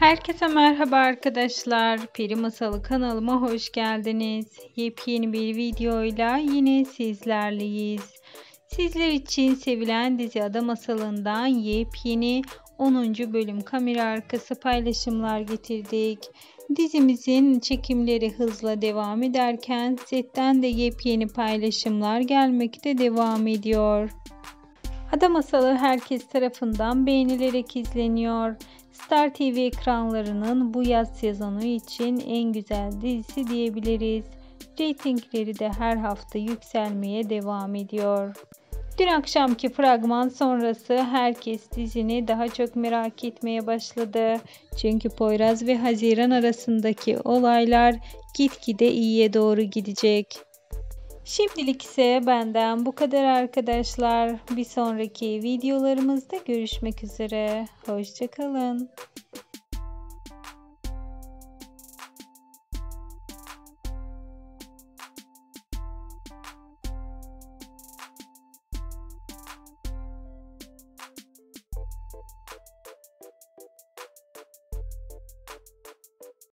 Herkese merhaba arkadaşlar. Peri Masalı kanalıma hoş geldiniz. Yepyeni bir videoyla yine sizlerleyiz. Sizler için sevilen dizi Ada Masalı'ndan yepyeni 10. bölüm kamera arkası paylaşımlar getirdik. Dizimizin çekimleri hızla devam ederken setten de yepyeni paylaşımlar gelmekte devam ediyor. Ada Masalı herkes tarafından beğenilerek izleniyor. Star TV ekranlarının bu yaz sezonu için en güzel dizisi diyebiliriz. Ratingleri de her hafta yükselmeye devam ediyor. Dün akşamki fragman sonrası herkes dizini daha çok merak etmeye başladı. Çünkü Poyraz ve Haziran arasındaki olaylar gitgide iyiye doğru gidecek. Şimdilik ise benden bu kadar arkadaşlar. Bir sonraki videolarımızda görüşmek üzere. Hoşçakalın.